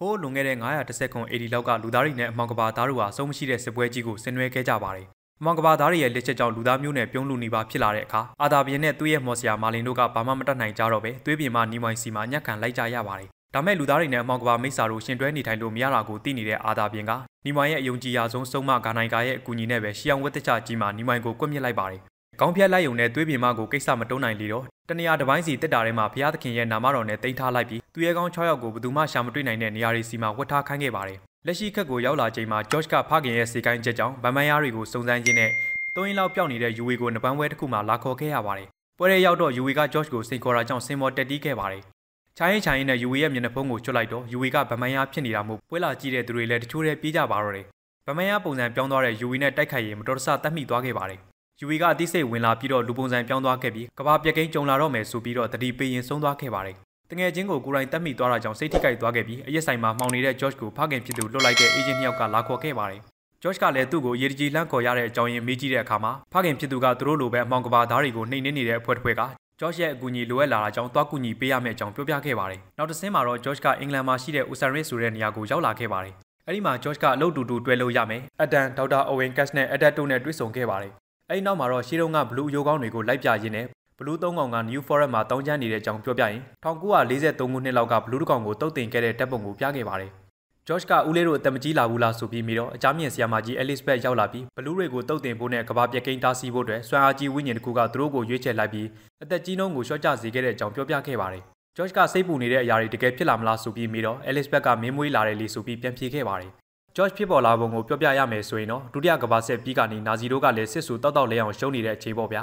ဟိုးလွန်ခဲ့တဲ့910ခု80လောက်ကလူသားတွေနဲ့အမောင်ကဘာသားတို့ဟာအဆုံးမရှိတဲ့စစ်ပွဲကြီးကိုဆင်နွှဲခဲ့ကြပါတယ်။အမောင်ကဘာသားတွေရဲ့လက်ချက်ကြောင့်လူသားမျိုးနဲ့ပြုံးလူနေပါဖြစ်လာတဲ့အခါအာသာဘီယန်နဲ့သူ့ရဲ့မော်ဆီယာမာလင်တို့ကဘာမှမတတ်နိုင်ကြတော့ပဲသွေးပြင်မှနီမိုင်းစီမှာညက်ခံလိုက်ကြရပါတယ်။ဒါမဲ့လူသားတွေနဲ့အမောင်ကဘာမိတ်ဆာတို့ရှင်တွဲနေထိုင်လို့မရတာကိုသိနေတဲ့အာသာဘီယန်ကနီမိုင်းရဲ့အယုံကြည်ရာဆုံးဆုံးမဂါနိုင်ကာရဲ့အကူအညီနဲ့ပဲရှီအောင်ဝတ်တချကြီးမှာနီမိုင်းကိုကွပ်မြစ်လိုက်ပါတယ်။ ကောင်းဖြတ်လိုက်ယုံနဲ့သွေးပြင်မကိုကိစ္စမတုံးနိုင်လေတော့တနေရာတစ်ပိုင်းစီတက်တာထဲမှာဘုရားသခင်ရဲ့နာမတော်နဲ့တိမ့်ထားလိုက်ပြီးသူရဲကောင်း6ယောက်ကိုဘယ်သူမှရှာမတွေ့နိုင်တဲ့နေရာတွေစီမှာဝတ်ထားခိုင်းခဲ့ပါတယ်။လက်ရှိခက်ကိုရောက်လာချိန်မှာ George ကဖခင်ရဲ့စေကိုင်းချက်ကြောင့်ဗမန်ယားတွေကိုစုံစမ်းရင်းနဲ့သုံးရင်လောက်ပျောက်နေတဲ့ UV ကိုနပန်းဝဲတစ်ခုမှလာခေါ်ခဲ့ရပါတယ်။ပွဲရဲရောက်တော့ UV က George ကိုစိန်ခေါ်တာကြောင့်စင်မော်တက်တီးခဲ့ပါတယ်။ချိုင်းရင်ချိုင်းရင်နဲ့ UV ရဲ့မျက်နှာဖုံးကိုချွတ်လိုက်တော့ UV ကဗမန်ယားဖြစ်နေတာမို့ပွဲလာကြည့်တဲ့သူတွေလည်းတချို့တည်းပြေးကြပါတော့တယ်။ဗမန်ယားပုံစံပြောင်းသွားတဲ့ UV နဲ့တိုက်ခိုက်ရင်မတော်တဆတတ်မိသွားခဲ့ပါတယ်။ UV ကအသိစိတ်ဝင်လာပြီးတော့လူပုံစံပြောင်းသွားခဲ့ပြီးကဘာပြက်ကိန်းကြုံလာတော့မယ်ဆိုပြီးတော့တတိပေးရင်ဆုံးသွားခဲ့ပါတယ်တငယ်ချင်းကိုကိုယ်တိုင်တက်မိသွားတာကြောင့်စိတ်ထိခိုက်သွားခဲ့ပြီးအရက်ဆိုင်မှာမှောင်နေတဲ့ George ကိုဖခင်ဖြစ်သူလွတ်လိုက်တဲ့ agent နှစ်ယောက်ကလာခေါ်ခဲ့ပါတယ်။ George ကလည်းသူ့ကိုရေတကြီးလှမ်းခေါ်ရတဲ့အကြောင်းရင်းမေးကြည့်တဲ့အခါမှာဖခင်ဖြစ်သူကသူတို့လိုပဲအမောင်ကဘာသားတွေကိုနှိမ်နှင်းနေတဲ့အဖွဲ့တစ်ဖွဲ့က George ရဲ့အကူအညီလိုအပ်လာတာကြောင့်တွားကူညီပေးရမယ့်အကြောင်းပြောပြခဲ့ပါတယ်။နောက်တစ်ဆင့်မှာတော့ George ကအင်္ဂလန်မှာရှိတဲ့ Usaris ဆိုတဲ့နေရာကိုရောက်လာခဲ့ပါတယ်။အဲဒီမှာ George ကအလုပ်တူတူတွဲလို့ရမယ်။အဒန်ဒေါက်တာအိုဝင်ကတ်နဲ့အဒတ်တို့နဲ့တွေ့ဆုံခဲ့ပါတယ်။ အဲဒီနောက်မှာတော့ရှီတုံးကဘလူးအယိုးကောင်းတွေကိုလိုက်ပြရင်းနဲ့ဘလူးသုံးကောင်က New Forest မှာတောင်းကျမ်းနေတဲ့အကြောင်းပြောပြရင်1943ခုနှစ်လောက်ကဘလူးတစ်ကောင်ကိုတုတ်တင်ခဲ့တဲ့တပ်ပုံကိုပြခဲ့ပါတယ်။ George ကဦးလေးတို့အသက်မကြီးလာဘူးလားဆိုပြီးမိတော့အကြမ်းမြင့်ဆရာမကြီး Elizabeth ရောက်လာပြီးဘလူးတွေကိုတုတ်တင်ဖို့နဲ့ကဘာပြက်ကိန်းတားဆီးဖို့အတွက်ဆွမ်းအားကြီးဝိညာဉ်တစ်ခုကသူတို့ကိုရွေးချယ်လိုက်ပြီးအသက်ကြီးနှုန်းကိုရှော့ချစေခဲ့တဲ့အကြောင်းပြောပြခဲ့ပါတယ်။ George ကစိတ်ပူနေတဲ့အရာတွေတကယ်ဖြစ်လာမလားဆိုပြီးမိတော့ Elizabeth ကမင်းမွေးလာတယ်လေဆိုပြီးပြန်ဖြေခဲ့ပါတယ်။ George ဖြစ်ပေါ်လာပုံကိုပြောပြရမယ်ဆိုရင်တော့ဒုတိယကမ္ဘာစစ်ပြီးကနေနာဇီတို့ကလည်းစစ်ဆူတောက်တောက်လဲအောင်ရှုံးနေတဲ့အချိန်ပေါ့ဗျာ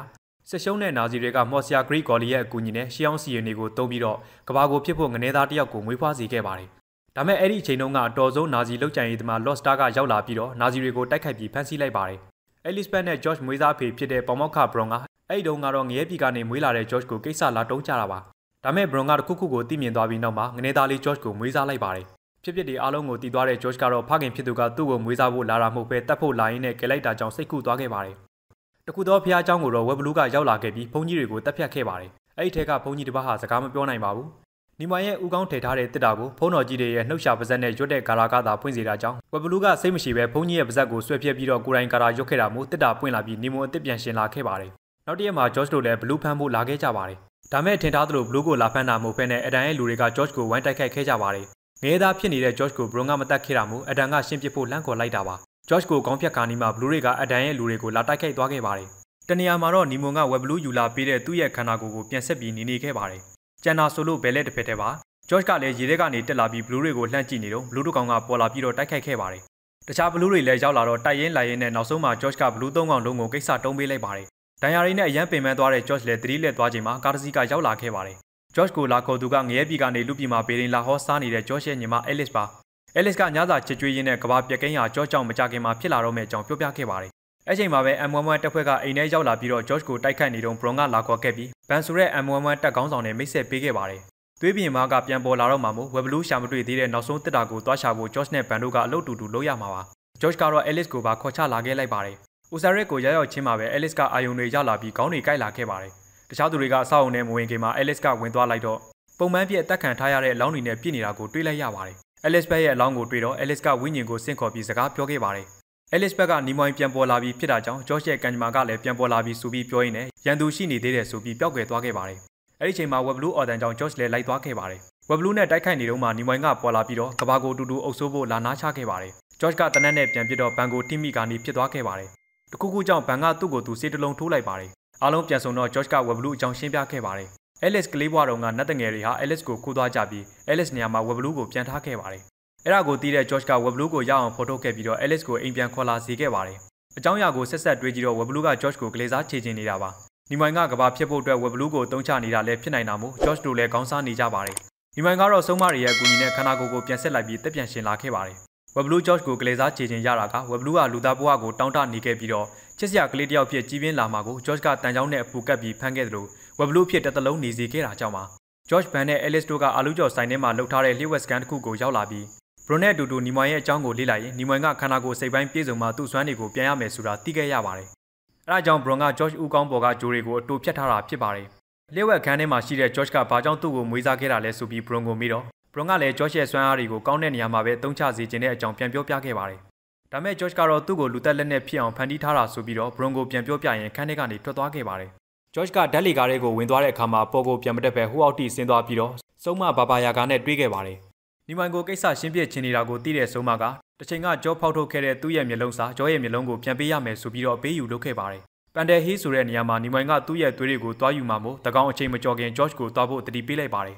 စစ်ရှုံးတဲ့နာဇီတွေကမော်ဆီယာဂရိကော်လီရဲ့အကူအညီနဲ့ရှီအောင်စီရင်တွေကိုတုံးပြီးတော့ကဘာကိုဖြစ်ဖို့ငနေသားတယောက်ကိုမွေးဖွားစေခဲ့ပါတယ်။ဒါမဲ့အဲ့ဒီအချိန်တုန်းကအတော်ဆုံးနာဇီလောက်ကြံရေးသမားလော့စတာကရောက်လာပြီးတော့နာဇီတွေကိုတိုက်ခိုက်ပြီးဖမ်းဆီးလိုက်ပါတယ်။အဲလစ်ဘတ်နဲ့ဂျော့ချ်မွေးစားဖေဖြစ်တဲ့ပေါမောက်ခဘရွန်ကအဲ့ဒီတုန်းကတော့ငရဲပြည်ကနေမွေးလာတဲ့ဂျော့ချ်ကိုကိစ္စလာတုံးကြတာပါ။ဒါမဲ့ဘရွန်ကတခုခုကိုသိမြင်သွားပြီးနောက်မှာငနေသားလေးဂျော့ချ်ကိုမွေးစားလိုက်ပါတယ်။ ဖြစ်ဖြစ်ဒီအားလုံးကိုတည်သွားတဲ့ဂျော့ချ်ကတော့ဖခင်ဖြစ်သူကသူ့ကိုမွေးစားဖို့လာတာမဟုတ်ပဲတတ်ဖို့လာရင်းနဲ့ကဲလိုက်တာကြောင့်စိတ်ကူသွားခဲ့ပါတယ်တခုသောဖျားเจ้าကိုတော့ဝက်ဘလူးကရောက်လာခဲ့ပြီးဘုန်းကြီးတွေကိုတက်ဖြတ်ခဲ့ပါတယ်။အဲ့ဒီထဲကဘုန်းကြီးတစ်ပါးဟာစကားမပြောနိုင်ပါဘူး။နီမိုင်ရဲ့ဦးကောင်းထည့်ထားတဲ့တစ်တာကိုဖုန်းတော်ကြီးတွေရဲ့နှုတ်ရှာပါဇက်နဲ့ရွတ်တဲ့ဂါရာကသာဖွင့်စေတာကြောင့်ဝက်ဘလူးကစိတ်မရှိပဲဘုန်းကြီးရဲ့ပါဇက်ကိုဆွဲပြက်ပြီးတော့ကိုယ်တိုင်ဂါရာရွတ်ခဲ့တာမို့တစ်တာပွင့်လာပြီးနီမိုအစ်စ်ပြန်ရှင်လာခဲ့ပါတယ်။နောက်တစ်ရက်မှာဂျော့ချ်တို့လည်းဘလူးဖမ်းဖို့လာခဲ့ကြပါတယ်။ဒါမဲ့ထင်ထားသလိုဘလူးကိုလာဖမ်းတာမဟုတ်ဘဲနဲ့အဒန်ရဲ့လူတွေကဂျော့ချ်ကိုဝိုင်းတိုက်ခိုက်ခဲ့ကြပါတယ်။ ငဲသားဖြစ်နေတဲ့ဂျော့ချ်ကိုဘရွန်ကမတက်ခဲ့တာမို့အဒန်ကရှင်းပစ်ဖို့လှမ်းခေါ်လိုက်တာပါ။ဂျော့ချ်ကိုကောင်းဖြတ်ခါနီးမှာဘလူးတွေကအဒန်ရဲ့လူတွေကိုလာတိုက်ခိုက်သွားခဲ့ပါတယ်တနေရာမှာတော့နီမွန်ကဝက်ဘလူးယူလာပေးတဲ့သူ့ရဲ့ခန္ဓာကိုယ်ကိုပြန်ဆက်ပြီးနေနေခဲ့ပါတယ်။ကျန်နာဆိုလို့ဘဲလက်တစ်ဖက်တည်းပါ။ဂျော့ချ်ကလည်းရေထဲကနေတက်လာပြီးဘလူးတွေကိုလှမ်းကြည့်နေတော့ဘလူးတို့ကောင်ကပေါ်လာပြီးတော့တိုက်ခိုက်ခဲ့ပါတယ်။တခြားဘလူးတွေလည်းရောက်လာတော့တိုက်ရင်လိုက်ရင်နဲ့နောက်ဆုံးမှာဂျော့ချ်ကဘလူးသုံးကောင်လုံးကိုကိစ္စတုံးပေးလိုက်ပါတယ်။ဒဏ်ရာတွေနဲ့အရန်ပင်ပန်းသွားတဲ့ဂျော့ချ်လည်းသတိလက်သွားချိန်မှာကားတစ်စီးကရောက်လာခဲ့ပါတယ်။ ဂျော့ချ်ကိုလာခေါ်သူကငရဲပြည်ကနေလူပြည်မှာပေရင်လာဟောစားနေတဲ့ဂျော့ချ်ရဲ့ညီမအဲလစ်ပါ။အဲလစ်ကညစာချစ်ကြွေးရင်းနဲ့ကဘာပြက်ကိန်းဟာဂျော့ချ်ကြောင့်မကြခင်မှာဖြစ်လာတော့မယ့်အကြောင်းပြောပြခဲ့ပါတယ်အဲ့ချိန်မှာပဲ M11 တပ်ဖွဲ့ကအိမ်ထဲရောက်လာပြီးတော့ George ကိုတိုက်ခိုက်နေတော့ဘရွန်ကလာခေါ်ခဲ့ပြီးဘန်ဆိုတဲ့ M11 တပ်ကောင်းဆောင်နဲ့မိတ်ဆက်ပေးခဲ့ပါတယ်။သွေးပြင်မားကပြန်ပေါ်လာတော့မှမို့ဝက်ဘလူးရှာမတွေ့သေးတဲ့နောက်ဆုံးတစ်တာကိုတွားရှာဖို့ George နဲ့ဘန်တို့ကအလုပ်တူတူလုပ်ရမှာပါ။ George ကတော့ Alice ကိုပါခေါ်ချလာခဲ့လိုက်ပါတယ်။ Usaret ကိုရောက်ရောက်ချင်းမှာပဲ Alice ကအာယုံတွေရလာပြီးခေါင်းတွေကိုက်လာခဲ့ပါတယ်။ တခြားသူတွေကအဆောက်အုံနဲ့မဝင်ခင်မှာ Alice ကဝင်သွားလိုက်တော့ပုံမှန်ပြည့်အသက်ခံထားရတဲ့အလောင်းတွေနဲ့ပြည့်နေတာကိုတွေ့လိုက်ရပါတယ်။ Alice ဘက်ရဲ့အလောင်းကိုတွေ့တော့ Alice ကဝိညာဉ်ကိုဆင့်ခေါ်ပြီးစကားပြောခဲ့ပါတယ်။ Alice ဘက်ကနီမွိုင်းပြန်ပေါ်လာပြီးဖြစ်တာကြောင့် George ရဲ့ကန်ဂျမာကလည်းပြန်ပေါ်လာပြီးဆိုပြီးပြောရင်းနဲ့ရန်သူရှိနေသေးတယ်ဆိုပြီးပျောက်ကွယ်သွားခဲ့ပါတယ်။အဲဒီချိန်မှာ Web Blue Order ကြောင့် George လည်းလိုက်သွားခဲ့ပါတယ်။ Web Blue နဲ့တိုက်ခိုက်နေတော့မှနီမွိုင်းကပေါ်လာပြီးတော့ကဘာကိုတူတူအုပ်ဆိုးဖို့လာနာချခဲ့ပါတယ်။ George ကတနက်နဲ့ပြန်ပြစ်တော့ဘန်ကိုတိမိကနေဖြစ်သွားခဲ့ပါတယ်။တခုခုကြောင့်ဘန်ကသူ့ကိုသူစေးတလုံးထိုးလိုက်ပါတယ်။ အားလုံးပြန်ဆုံတော့ George က Web Blue အကြောင်းရှင်းပြခဲ့ပါတယ်။ Alice ကလေးဘွားတော်ကနတ်တငယ်တွေဟာ Alice ကိုခိုးသွားကြပြီး Alice နေရာမှာ Web Blue ကိုပြန်ထားခဲ့ပါတယ်။အဲ့ဒါကိုသိတဲ့ George က Web Blue ကိုရအောင်ဖော်ထုတ်ခဲ့ပြီးတော့ Alice ကိုအိမ်ပြန်ခေါ်လာစေခဲ့ပါတယ်။အကြောင်းအရာကိုဆက်ဆက်တွေးကြည့်တော့ Web Blue က George ကိုကလေးစားချေချင်နေတာပါ။နီမိုင်ကကဘာဖြစ်ဖို့အတွက် Web Blue ကိုတုံးချနေတာလည်းဖြစ်နိုင်တာမို့ George တို့လည်းခေါင်းစားနေကြပါတယ်။နီမိုင်ကတော့ဆုံးမတွေရဲ့အကူအညီနဲ့ခန္ဓာကိုယ်ကိုပြန်ဆက်လိုက်ပြီးတက်ပြန်ရှင်လာခဲ့ပါတယ်။ Web Blue George ကိုကလေးစားချေချင်ရတာက Web Blue ကလူသားဘဝကိုတောင်းတနေခဲ့ပြီးတော့ချစ်စရာကလေးတယောက်ဖြစ်ကြီးပြင်းလာမှာကို George ကတန်ချောင်းနဲ့အပူကပ်ပြီးဖမ်းခဲ့သလို Web Blue ဖြစ်တစ်သလုံးနေစေခဲ့တာကြောင့်ပါ။ George Ban နဲ့ Alice တို့ကအာလူကျော်ဆိုင်ထဲမှာလှုပ်ထားတဲ့လျှို့ဝှက်စကန်တစ်ခုကိုရောက်လာပြီးဘရွန်နဲ့အတူတူနီမွန်ရဲ့အကြောင်းကိုလေ့လာရင်နီမွန်ကခန္ဓာကိုယ်စိတ်ပိုင်းပြည့်စုံမှသူ့စွမ်းတွေကိုပြန်ရမယ်ဆိုတာသိခဲ့ရပါတယ်။အဲဒါကြောင့်ဘရွန်က George ဦးကောင်းပေါ်ကဂျိုးတွေကိုအတူဖြတ်ထားတာဖြစ်ပါတယ်။လျှို့ဝှက်ခန်းထဲမှာရှိတဲ့ George ကဘာကြောင့်သူ့ကိုမွေးစားခဲ့တာလဲဆိုပြီးဘရွန်ကိုမေးတော့ ဘရွန်ကလည်းဂျော့ရဲ့စွမ်းအားတွေကိုကောင်းတဲ့နေရာမှာပဲတုံးချစေခြင်းတဲ့အကြောင်းပြန်ပြောပြခဲ့ပါတယ်ဒါမဲ့ဂျော့ကတော့သူ့ကိုလူသက်လက်နဲ့ဖြစ်အောင်ဖန်တီးထားတာဆိုပြီးတော့ဘရွန်ကိုပြန်ပြောပြရင်ခန်းထဲကနေထွက်သွားခဲ့ပါတယ်ဂျော့ကဓာတ်လီကားတွေကိုဝင်သွားတဲ့အခါမှာပေါ်ကိုပြန်မတက်ပဲဟိုအောက်ထိဆင်းသွားပြီးတော့စုံမဘာဘာယာကာနဲ့တွေးခဲ့ပါတယ်နီမိုင်ကိုကိစ္စရှင်းပြချင်နေတာကိုသိတဲ့စုံမကတချိန်ကဂျော့ဖောက်ထုတ်ခဲ့တဲ့သူ့ရဲ့မျက်လုံးစာဂျော့ရဲ့မျက်လုံးကိုပြန်ပေးရမယ်ဆိုပြီးတော့ပေးယူလုပ်ခဲ့ပါတယ်ပန်တယ်ဟီးဆိုတဲ့နေရာမှာနီမိုင်ကသူ့ရဲ့သွေးတွေကိုတွားယူမှမို့တကောင်အချိန်မကျော်ခင်ဂျော့ကိုတွားဖို့တတိပေးလိုက်ပါတယ်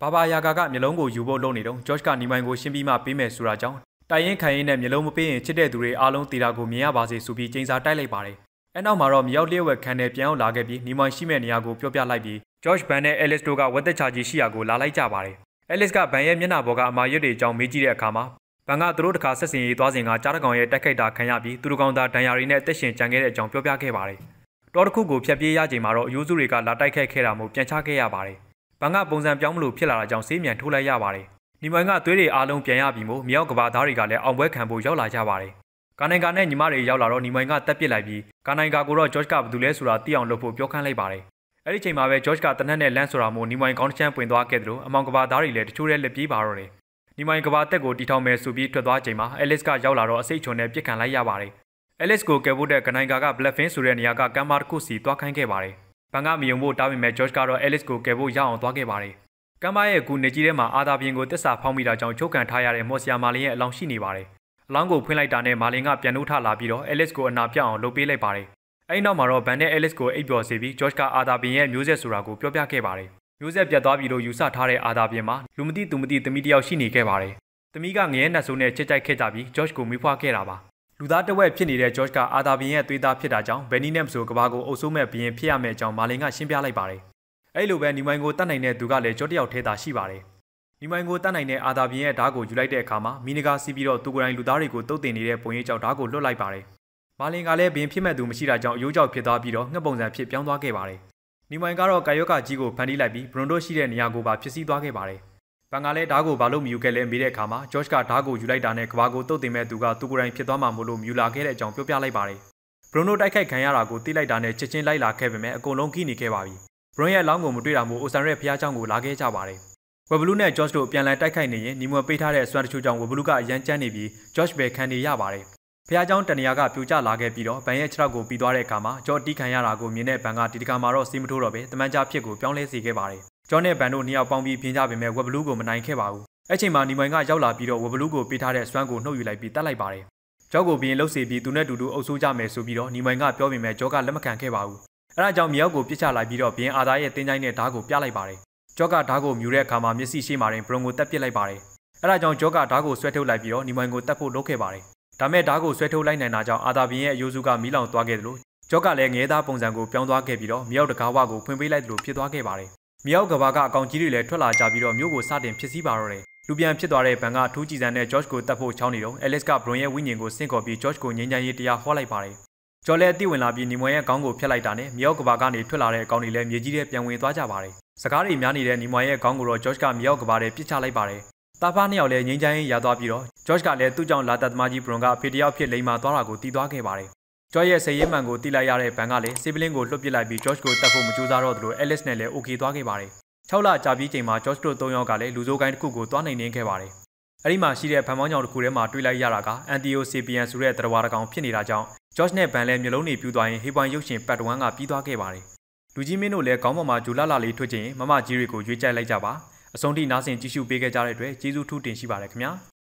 ဘာဘာယာကာကမျက်လုံးကိုယူဖို့လုပ်နေတော့ဂျော့ကနီမိုင်ကိုရှင်းပြီးမှပေးမယ်ဆိုတာကြောင့်တိုင်ရင်ခိုင်ရင်နဲ့မျက်လုံးမပေးရင်ချစ်တဲ့သူတွေအားလုံးတီတာကိုမြင်ရပါစေဆိုပြီးကျင်းစာတိုက်လိုက်ပါတယ်အဲနောက်မှာတော့မြောက်လျှက်ဝက်ခန်းနဲ့ပြန်အောင်လာခဲ့ပြီးနီမိုင်ရှိမဲ့နေရာကိုပြောပြလိုက်ပြီးဂျော့ဘန်နဲ့အဲလစ်တို့ကဝက်သက်ချာကြီးရှိရာကိုလာလိုက်ကြပါတယ်အဲလစ်ကဘန်ရဲ့မျက်နှာပေါ်ကအမာရွတ်တွေအကြောင်းမေးကြည့်တဲ့အခါမှာဘန်ကသူတို့တခါဆက်စင်ရေးသွားစဉ်ကကြားတကောင်ရဲ့တက်ခိုက်တာခံရပြီးသူတို့ကောင်သားဒဏ်ရာတွေနဲ့တက်ရှင်ကြံခဲ့တဲ့အကြောင်းပြောပြခဲ့ပါတယ်တောတစ်ခုကိုဖျက်ပြေးရချိန်မှာတော့အယိုးစုတွေကလာတိုက်ခတ်ခဲ့တာမို့ပြန်ချခဲ့ရပါတယ် ဘန်ကပုံစံပြောင်းမလို့ဖြစ်လာတာကြောင့်ဆေးမြန်ထိုးလိုက်ရပါတယ်နီမိုင်ကသွေးတွေအားလုံးပြန်ရပြီမို့မြောက်ကဘာသားတွေကလည်းအောင်ပွဲခံဖို့ရောက်လာကြပါတယ်ကာနိုင်ကာနဲ့ညီမတွေရောက်လာတော့နီမိုင်ကတက်ပစ်လိုက်ပြီးကာနိုင်ကာကိုတော့ဂျော့ကဘာတူလဲဆိုတာသိအောင်လုပ်ဖို့ပြောခိုင်းလိုက်ပါတယ်အဲ့ဒီချိန်မှာပဲဂျော့ကတနက်နဲ့လန့်ဆိုတာမို့နီမိုင်ကောင်းတစ်ချမ်းပွင့်သွားခဲ့တယ်လို့အမောင်ကဘာသားတွေလည်းတချို့ရဲ့လက်ပြေးပါတော့တယ်နီမိုင်ကဘာတက်ကိုတီထောင်မယ်ဆိုပြီးထွက်သွားချိန်မှာအဲလစ်ကရောက်လာတော့အစိတ်ချုံနဲ့ပြစ်ခံလိုက်ရပါတယ်အဲလစ်ကိုကယ်ဖို့တဲ့ကနိုင်ကာကဘလက်ဖင်းဆိုတဲ့နေရာကကမ်မာတစ်ခုစီသွားခိုင်းခဲ့ပါတယ် ဘန်ကမယုံဖို့တားပေမဲ့ဂျော့ကတော့အဲလစ်ကိုကယ်ဖို့ရအောင်သွားခဲ့ပါတယ်ကမ်မာရဲ့ကူနေကြီးထဲမှာအာသာပြင်ကိုတစ္ဆာဖောင်းမိတာကြောင့်ချုပ်ကန်ထားရတဲ့မော်ဆီယာမာလင်ရဲ့အလောင်းရှိနေပါတယ်အလောင်းကိုဖွင့်လိုက်တာနဲ့မာလင်ကပြန်နှုတ်ထလာပြီးတော့အဲလစ်ကိုအနာပြအောင်လုပ်ပေးလိုက်ပါတယ်အဲဒီနောက်မှာတော့ဘန်နဲ့အဲလစ်ကိုအိပ်ပျော်စေပြီးဂျော့ကအာသာပြင်ရဲ့မျိုးဆက်ဆိုတာကိုပြောပြခဲ့ပါတယ်မျိုးဆက်ပြတ်သွားပြီလို့ယူဆထားတဲ့အာသာပြင်မှာလူမသိသူမသိသမီးတယောက်ရှိနေခဲ့ပါတယ်သမီးကငရဲနှက်ဆိုးနဲ့ချစ်ကြိုက်ခဲ့ကြပြီးဂျော့ကိုမိဖွားခဲ့တာပါ လူသားတဝက်ဖြစ်နေတဲ့ဂျော့ကအာသာဘင်ရဲ့သွေးသားဖြစ်တာကြောင့်ဘယ်နီနဲ့မဆိုကဘာကိုအုပ်စိုးမဲ့ဘရင်ဖြစ်ရမယ့်အကြောင်းမာလင်ကရှင်းပြလိုက်ပါတယ်အဲ့လိုပဲနီမိုင်ကိုတတ်နိုင်တဲ့သူကလည်းကြော့တယောက်ထဲသာရှိပါတယ်နီမိုင်ကိုတတ်နိုင်တဲ့အာသာဘင်ရဲ့ဓာတ်ကိုယူလိုက်တဲ့အခါမှာမီနီကာစီးပြီးတော့သူကိုယ်တိုင်လူသားတွေကိုတုတ်တင်နေတဲ့ပုံရိပ်ကြောင့်ဓာတ်ကိုလွတ်လိုက်ပါတယ်မာလင်ကလည်းဘင်ဖြစ်မဲ့သူမရှိတာကြောင့်အယိုးကြောက်ဖြစ်သွားပြီးတော့ငှက်ပုံစံဖြစ်ပြောင်းသွားခဲ့ပါတယ်နီမိုင်ကတော့ကာယောကာကြီးကိုဖန်တီးလိုက်ပြီးဘရွန်ဒိုရှိတဲ့နေရာကိုပါဖြစ်စည်းသွားခဲ့ပါတယ်။ ။ပန်ကလည်းဓားကိုဘာလို့မယူခဲ့လဲမေးတဲ့အခါမှာဂျော့ချ်ကဓားကိုယူလိုက်တာနဲ့ကဘာကိုတုတ်တင်မဲ့သူကသူကိုယ်တိုင်ဖြစ်သွားမှာမို့လို့မြူလာခဲ့တဲ့အကြောင်းပြောပြလိုက်ပါတယ်။ဘရွန်နိုတိုက်ခိုက်ခံရတာကိုသိလိုက်တာနဲ့ချက်ချင်းလိုက်လာခဲ့ပေမဲ့အကုန်လုံးခိနေခဲ့ပါပြီ။ဘရွန်ရဲ့လောင်းကိုမတွေ့တာမို့အိုဆန်ရဲ့ဖျားချောင်းကိုလာခဲ့ကြပါတယ်။ဝဘလူးနဲ့ဂျော့ချ်တို့ပြန်လည်တိုက်ခိုက်နေရင်နီမွန်ပေးထားတဲ့အစွမ်းတချို့ကြောင့်ဝဘလူးကအရန်ကျန်းနေပြီးဂျော့ချ်ပဲခံနေရပါတယ်။ဖျားချောင်းတန်နီယာကပြိုကျလာခဲ့ပြီးတော့ဗန်ရဲ့ခြေထောက်ကိုပြီးသွားတဲ့အခါမှာဂျော့တီးခံရတာကိုမြင်တဲ့ဗန်ကဒီတခါမှာတော့စီးမထိုးတော့ပဲတမန်ကြားဖြစ်ကိုပြောင်းလဲစေခဲ့ပါတယ် ကျော်နဲ့ဗန်တို့နှစ်ယောက်ပေါင်းပြီးပြင်းကြပေမဲ့ဝက်ဘလူးကိုမနိုင်ခဲ့ပါဘူး။အဲ့ချိန်မှာနီမိုင်ကရောက်လာပြီးတော့ဝက်ဘလူးကိုပေးထားတဲ့စွမ်းကိုနှုတ်ယူလိုက်ပြီးတတ်လိုက်ပါတယ်။ကျောက်ကိုပြင်းလှုပ်စေပြီးသူနဲ့တူတူအုပ်ဆိုးကြမယ်ဆိုပြီးတော့နီမိုင်ကပြောပေမဲ့ကျော်ကလက်မခံခဲ့ပါဘူး။အဲဒါကြောင့်မြောက်ကိုပြစ်ချလိုက်ပြီးတော့ဘင်းအာသာရဲ့တင်းချိုင်းနဲ့ဓာတ်ကိုပြလိုက်ပါတယ်။ကျော်ကဓာတ်ကိုမြူတဲ့အခါမှာမျက်စိရှိမှရင်ဘရုံကိုတက်ပစ်လိုက်ပါတယ်။အဲဒါကြောင့်ကျော်ကဓာတ်ကိုဆွဲထုတ်လိုက်ပြီးတော့နီမိုင်ကိုတက်ဖို့လုပ်ခဲ့ပါတယ်။ဒါမဲ့ဓာတ်ကိုဆွဲထုတ်လိုက်နိုင်တာကြောင့်အာသာဘင်းရဲ့အယိုးစုကမီးလောင်သွားခဲ့တယ်လို့ကျောက်ကလည်းငဲသားပုံစံကိုပြောင်းသွားခဲ့ပြီးတော့မြောက်တကားဝကိုဖွင့်ပေးလိုက်တယ်လို့ဖြစ်သွားခဲ့ပါတယ်။ မြောက်ကဘာကအကောင်ကြီးတွေလည်းထွက်လာကြပြီးတော့မြို့ကိုစတင်ဖြစ်စည်းပါတော့တယ်လူပြန်ဖြစ်သွားတဲ့ဘန်ကအထူးကြည်စံနဲ့ George ကိုတတ်ဖို့ချောင်းနေတော့ Alex က Bron ရဲ့ဝိညာဉ်ကိုဆင့်ခေါ်ပြီး George ကိုငြိမ်းချမ်းရေးတရားဟောလိုက်ပါတယ်။ကျော်လည်းအသိဝင်လာပြီးနီမွန်ရဲ့ခေါင်းကိုဖျက်လိုက်တာနဲ့မြောက်ကဘာကနေထွက်လာတဲ့အကောင်တွေလည်းမြေကြီးထဲပြန်ဝင်သွားကြပါတယ်။စကားတွေများနေတဲ့နီမွန်ရဲ့ခေါင်းကိုတော့ George ကမြောက်ကဘာထဲပစ်ချလိုက်ပါတယ်။တာဖားနှစ်ယောက်လည်းငြိမ်းချမ်းရေးရသွားပြီးတော့ George ကလည်းသူ့ကြောင့်လာတသမားကြီး Bron ကအဖေတယောက်ဖြစ်လိမ္မာသွားတာကိုတီးသွားခဲ့ပါတယ်။ ကျော်ရဲ့ဆယ်ရဲမှန်ကိုတီးလိုက်ရတဲ့ဘန်ကလည်းစီဗလင်းကိုလွှတ်ပစ်လိုက်ပြီး George ကိုတတ်ဖို့မကြိုးစားတော့သလို Alice နဲ့လည်း okay သွားခဲ့ပါတယ်။6လကြာပြီးချိန်မှာ George တို့၃ယောက်ကလည်းလူစိုးကိုင်းတစ်ခုကိုသွားနိုင်နေခဲ့ပါတယ်။အဲ့ဒီမှာရှိတဲ့ဖန်မောင်းကြောင်တစ်ခုထဲမှာတွေ့လိုက်ရတာက Antiosapian ဆိုတဲ့တရဝါတကောင်ဖြစ်နေတာကြောင့် George နဲ့ Van လည်းမျိုးလုံးတွေပြူသွားရင်ဟေးပွိုင်းရုပ်ရှင်ပတ်တဝန်းကပြီးသွားခဲ့ပါတယ်။လူကြီးမင်းတို့လည်းခေါင်းပေါ်မှာဂျူလာလာလေးထွက်ချင်မမကြီးတွေကိုရွေးကြိုက်လိုက်ကြပါ။အဆုံးထိနားဆင်ကြည့်ရှုပေးခဲ့ကြတဲ့အတွက်ကျေးဇူးထူးတင်ရှိပါတယ်ခင်ဗျာ။